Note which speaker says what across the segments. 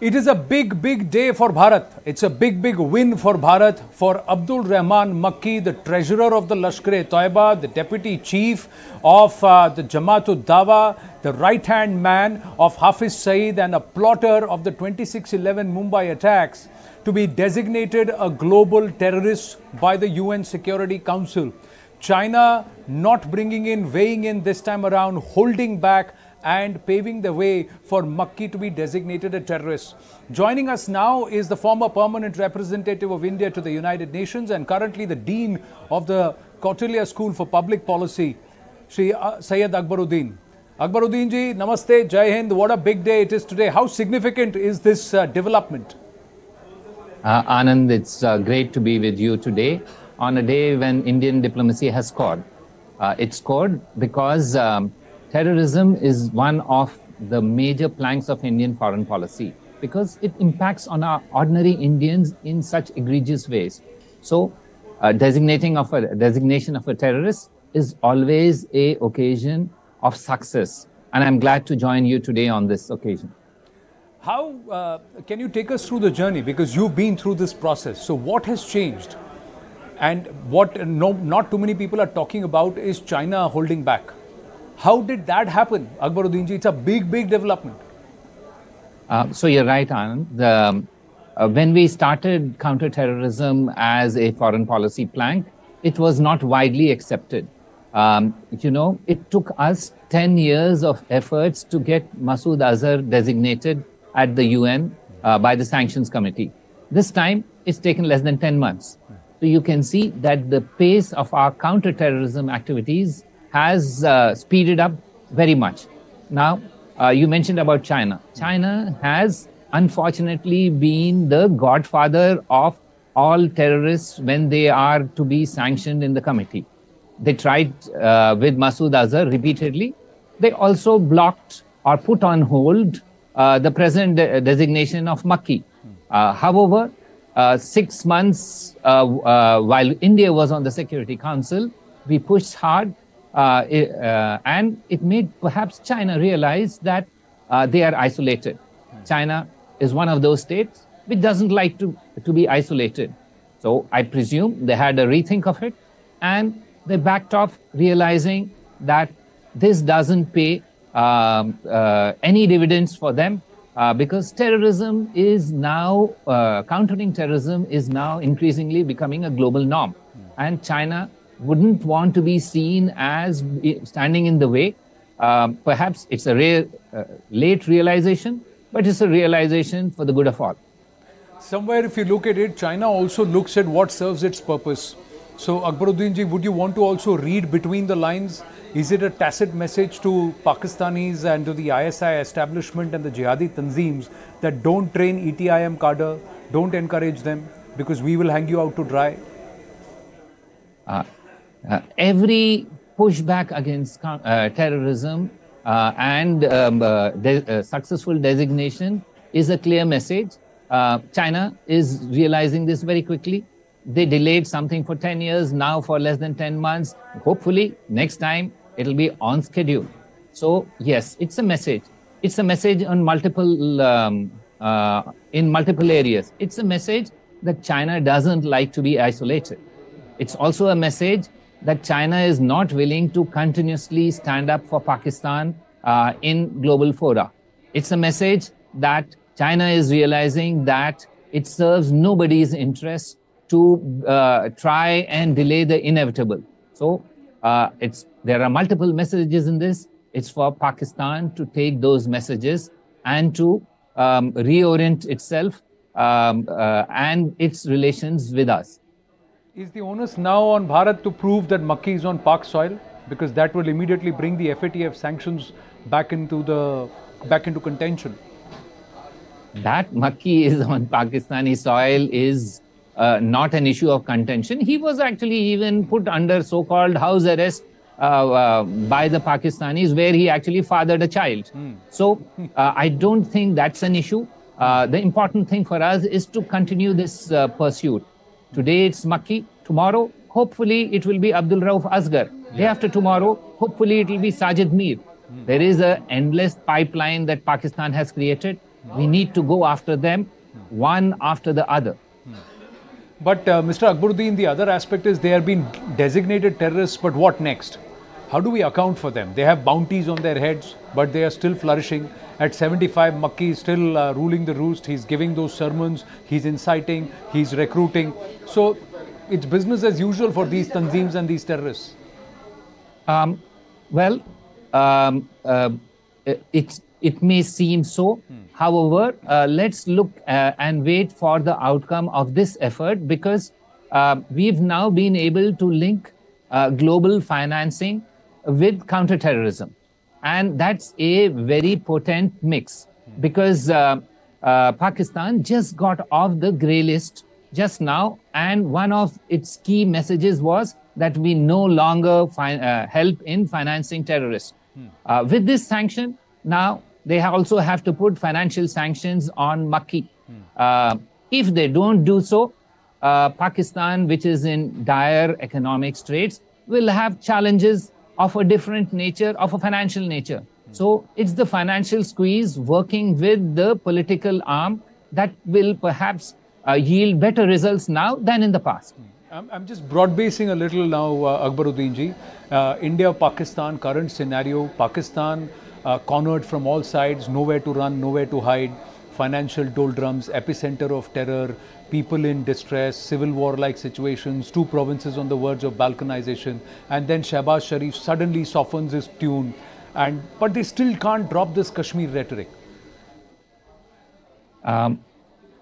Speaker 1: It is a big, big day for Bharat. It's a big, big win for Bharat, for Abdul Rahman Makki, the treasurer of the Lashkar-e Toiba, the deputy chief of uh, the Jamaat Dawa, the right-hand man of Hafiz Saeed and a plotter of the 2611 Mumbai attacks to be designated a global terrorist by the UN Security Council. China not bringing in, weighing in this time around, holding back and paving the way for Makki to be designated a terrorist. Joining us now is the former permanent representative of India to the United Nations and currently the Dean of the Kautilya School for Public Policy, Sri uh, Syed Akbaruddin. Akbaruddin ji, namaste, Jai Hind. What a big day it is today. How significant is this uh, development?
Speaker 2: Uh, Anand, it's uh, great to be with you today on a day when Indian diplomacy has scored. Uh, it scored because um, terrorism is one of the major planks of Indian foreign policy because it impacts on our ordinary Indians in such egregious ways. So, uh, designating of a designation of a terrorist is always a occasion of success, and I'm glad to join you today on this occasion.
Speaker 1: How uh, can you take us through the journey because you've been through this process? So, what has changed? And what no, not too many people are talking about is China holding back. How did that happen, Akbaruddin ji? It's a big, big development.
Speaker 2: Uh, so you're right, Anand. The, um, uh, when we started counterterrorism as a foreign policy plank, it was not widely accepted. Um, you know, it took us 10 years of efforts to get Masood Azhar designated at the UN uh, by the Sanctions Committee. This time, it's taken less than 10 months. So you can see that the pace of our counterterrorism activities has uh, speeded up very much. Now, uh, you mentioned about China. China has unfortunately been the godfather of all terrorists when they are to be sanctioned in the committee. They tried uh, with Masood Azhar repeatedly. They also blocked or put on hold uh, the present de- designation of Makki. Uh, however, uh, six months while India was on the Security Council, we pushed hard, uh, uh, and it made perhaps China realize that uh, they are isolated. China is one of those states which doesn't like to, to be isolated. So I presume they had a rethink of it, and they backed off, realizing that this doesn't pay um, any dividends for them uh, because terrorism is now, uh, countering terrorism is now increasingly becoming a global norm. And China wouldn't want to be seen as standing in the way. Um, perhaps it's a rare, uh, late realization, but it's a realization for the good of all.
Speaker 1: Somewhere, if you look at it, China also looks at what serves its purpose. So, Akbaruddin ji, would you want to also read between the lines? Is it a tacit message to Pakistanis and to the ISI establishment and the jihadi tanzeems that don't train ETIM cadre, don't encourage them because we will hang you out to dry?
Speaker 2: Uh, uh, every pushback against uh, terrorism and um, de- successful designation is a clear message. China is realizing this very quickly they delayed something for 10 years, now for less than 10 months. Hopefully, next time it'll be on schedule. So, yes, it's a message. It's a message on multiple, um, uh, in multiple areas. It's a message that China doesn't like to be isolated. It's also a message that China is not willing to continuously stand up for Pakistan uh, in global fora. It's a message that China is realizing that it serves nobody's interest to uh, try and delay the inevitable. So uh, it's there are multiple messages in this. It's for Pakistan to take those messages and to um, reorient itself um, uh, and its relations with us.
Speaker 1: Is the onus now on Bharat to prove that Makki is on Pak soil? Because that will immediately bring the FATF sanctions back into the back into contention.
Speaker 2: That Makki is on Pakistani soil is uh, not an issue of contention. He was actually even put under so called house arrest uh, uh, by the Pakistanis, where he actually fathered a child. Mm. So uh, I don't think that's an issue. Uh, the important thing for us is to continue this uh, pursuit. Today it's Makki. Tomorrow, hopefully, it will be Abdul Rauf Asghar. Yeah. Day after tomorrow, hopefully, it will be Sajid Mir. Mm. There is an endless pipeline that Pakistan has created. We need to go after them one after the other.
Speaker 1: But uh, Mr. Akbaruddin, the other aspect is they are being designated terrorists, but what next? How do we account for them? They have bounties on their heads, but they are still flourishing. At 75, Makki is still uh, ruling the roost. He's giving those sermons, he's inciting, he's recruiting. So it's business as usual for these tanzeems and these terrorists.
Speaker 2: Um, well, um, uh, it, it may seem so. Hmm. However, uh, let's look uh, and wait for the outcome of this effort because uh, we've now been able to link uh, global financing with counterterrorism. And that's a very potent mix because uh, uh, Pakistan just got off the grey list just now. And one of its key messages was that we no longer fi- help in financing terrorists. Hmm. with this sanction, now they also have to put financial sanctions on Makki. Hmm. Uh, if they don't do so, uh, Pakistan, which is in dire economic straits, will have challenges of a different nature, of a financial nature. So it's the financial squeeze working with the political arm that will perhaps uh, yield better results now than in the past.
Speaker 1: I'm, just broad basing a little now, uh, Akbaruddin ji. Uh, India Pakistan current scenario, Pakistan uh, cornered from all sides, nowhere to run, nowhere to hide, financial doldrums, epicenter of terror, people in distress, civil war like situations, two provinces on the verge of balkanization, and then Shehbaz Sharif suddenly softens his tune. And, but they still can't drop this Kashmir rhetoric.
Speaker 2: Um,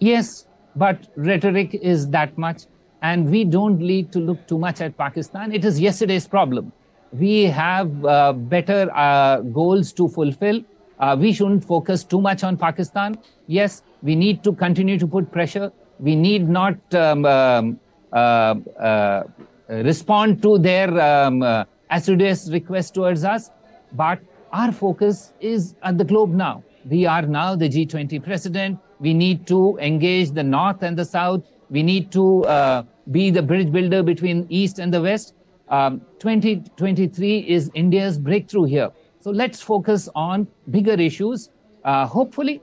Speaker 2: yes, but rhetoric is that much, and we don't need to look too much at Pakistan. It is yesterday's problem we have uh, better uh, goals to fulfill. Uh, we shouldn't focus too much on Pakistan. Yes, we need to continue to put pressure. We need not um, um, uh, uh, respond to their um, uh, assiduous request towards us, but our focus is at the globe now. We are now the G20 president. We need to engage the North and the South. We need to be the bridge builder between East and the West um, 2023 is India's breakthrough here. So let's focus on bigger issues. Uh, hopefully,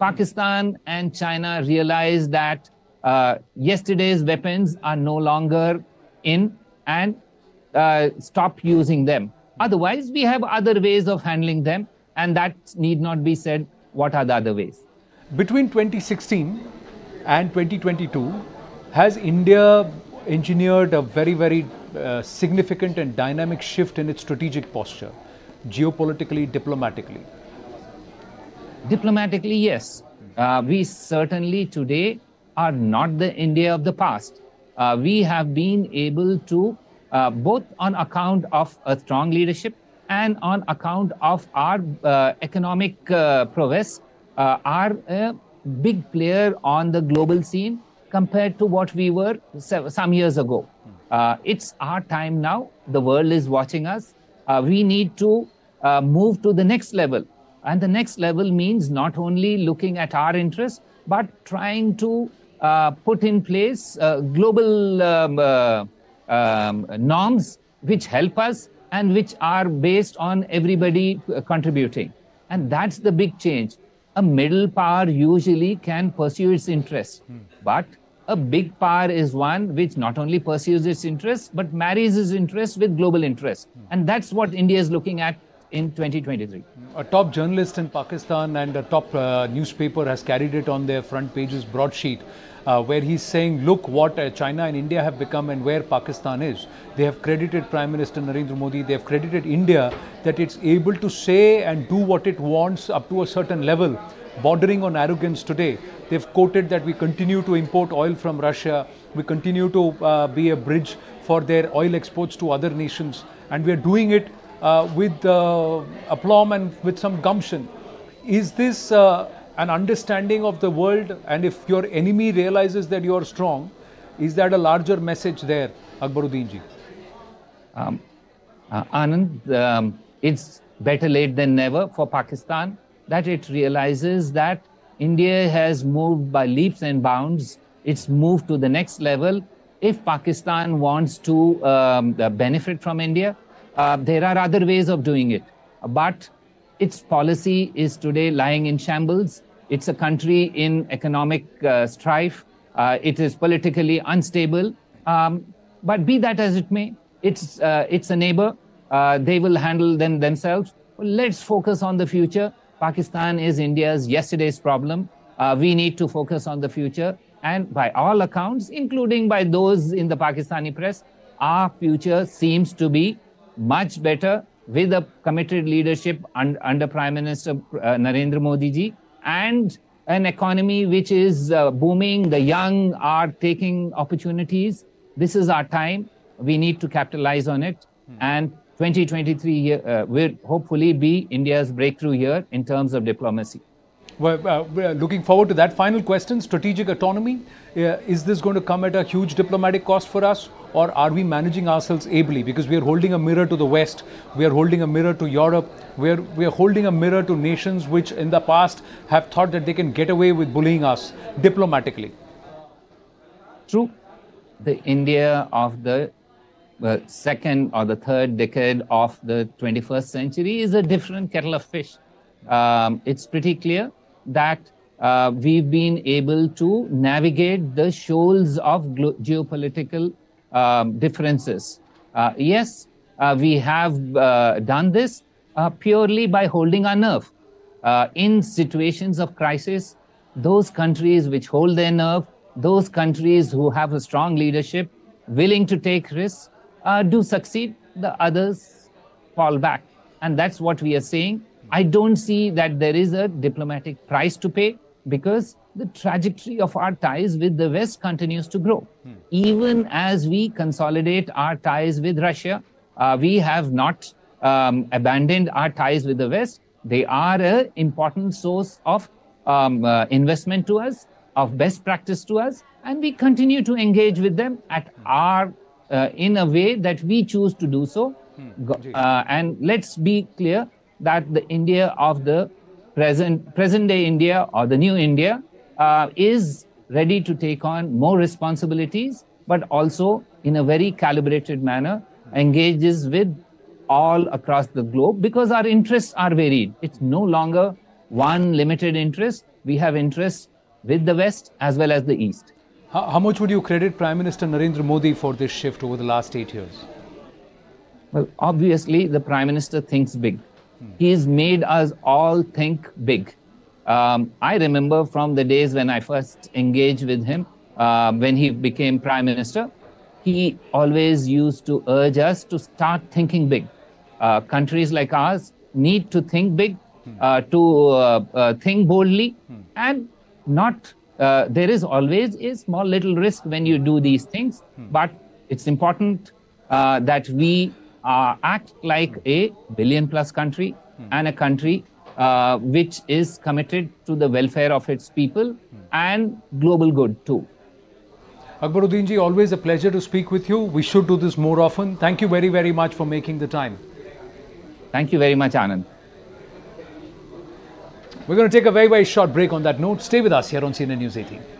Speaker 2: Pakistan and China realize that uh, yesterday's weapons are no longer in and uh, stop using them. Otherwise, we have other ways of handling them, and that need not be said. What are the other ways?
Speaker 1: Between 2016 and 2022, has India engineered a very, very uh, significant and dynamic shift in its strategic posture, geopolitically, diplomatically?
Speaker 2: Diplomatically, yes. Uh, we certainly today are not the India of the past. Uh, we have been able to, uh, both on account of a strong leadership and on account of our uh, economic prowess, are a big player on the global scene compared to what we were some years ago. Uh, it's our time now. The world is watching us. Uh, we need to uh, move to the next level. And the next level means not only looking at our interests, but trying to uh, put in place uh, global um, uh, um, norms which help us and which are based on everybody contributing. And that's the big change. A middle power usually can pursue its interests, hmm. but a big power is one which not only pursues its interests, but marries its interests with global interests. And that's what India is looking at in 2023.
Speaker 1: A top journalist in Pakistan and a top uh, newspaper has carried it on their front pages broadsheet. Uh, where he's saying, look what uh, China and India have become and where Pakistan is. They have credited Prime Minister Narendra Modi, they have credited India that it's able to say and do what it wants up to a certain level bordering on arrogance today. They've quoted that we continue to import oil from Russia, we continue to uh, be a bridge for their oil exports to other nations, and we are doing it uh, with uh, aplomb and with some gumption. Is this uh, an understanding of the world? And if your enemy realizes that you are strong, is that a larger message there, Akbaruddin ji? Um,
Speaker 2: uh, Anand, um, it's better late than never for Pakistan that it realizes that India has moved by leaps and bounds. It's moved to the next level. If Pakistan wants to um, benefit from India, uh, there are other ways of doing it. But its policy is today lying in shambles. It's a country in economic uh, strife. Uh, it is politically unstable. Um, but be that as it may, it's, uh, it's a neighbor. Uh, they will handle them themselves. Let's focus on the future. Pakistan is India's yesterday's problem. Uh, we need to focus on the future. And by all accounts, including by those in the Pakistani press, our future seems to be much better with a committed leadership un- under Prime Minister uh, Narendra Modi ji and an economy which is uh, booming. The young are taking opportunities. This is our time. We need to capitalize on it. And 2023 uh, will hopefully be India's breakthrough year in terms of diplomacy.
Speaker 1: Well, uh, we're looking forward to that final question strategic autonomy. Uh, is this going to come at a huge diplomatic cost for us, or are we managing ourselves ably? Because we are holding a mirror to the West, we are holding a mirror to Europe, we are, we are holding a mirror to nations which in the past have thought that they can get away with bullying us diplomatically.
Speaker 2: True. The India of the uh, second or the third decade of the 21st century is a different kettle of fish. Um, it's pretty clear that uh, we've been able to navigate the shoals of geopolitical um, differences. Uh, yes, uh, we have uh, done this uh, purely by holding our nerve. Uh, in situations of crisis, those countries which hold their nerve, those countries who have a strong leadership, willing to take risks, uh, do succeed, the others fall back. And that's what we are saying. I don't see that there is a diplomatic price to pay because the trajectory of our ties with the West continues to grow. Even as we consolidate our ties with Russia, uh, we have not um, abandoned our ties with the West. They are an important source of um, uh, investment to us, of best practice to us, and we continue to engage with them at our uh, in a way that we choose to do so. Go- uh, and let's be clear that the India of the present present day India or the new India uh, is ready to take on more responsibilities, but also in a very calibrated manner engages with all across the globe because our interests are varied. It's no longer one limited interest. We have interests with the West as well as the East.
Speaker 1: How, how much would you credit Prime Minister Narendra Modi for this shift over the last eight years?
Speaker 2: Well, obviously, the Prime Minister thinks big. He's made us all think big. Um, I remember from the days when I first engaged with him, uh, when he became Prime Minister, he always used to urge us to start thinking big. Uh, countries like ours need to think big, uh, to uh, uh, think boldly, and not. Uh, there is always a small little risk when you do these things, but it's important uh, that we uh, act like a billion plus country and a country uh, which is committed to the welfare of its people and global good too.
Speaker 1: Akbaruddin ji, always a pleasure to speak with you. We should do this more often. Thank you very, very much for making the time.
Speaker 2: Thank you very much, Anand.
Speaker 1: We're going to take a very, very short break on that note. Stay with us here on CNN News 18.